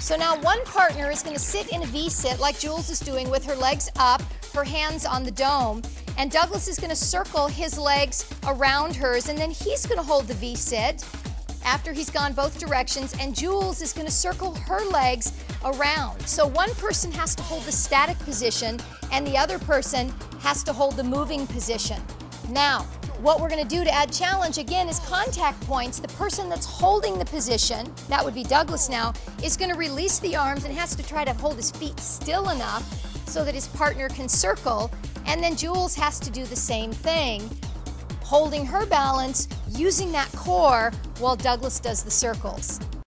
So now one partner is going to sit in a V-sit like Jules is doing with her legs up, her hands on the dome, and Douglas is going to circle his legs around hers, and then he's going to hold the V-sit after he's gone both directions, and Jules is going to circle her legs around. So one person has to hold the static position, and the other person has to hold the moving position. Now, what we're going to do to add challenge again is contact points. The person that's holding the position, that would be Douglas now, is going to release the arms and has to try to hold his feet still enough so that his partner can circle. And then Jules has to do the same thing, holding her balance, using that core while Douglas does the circles.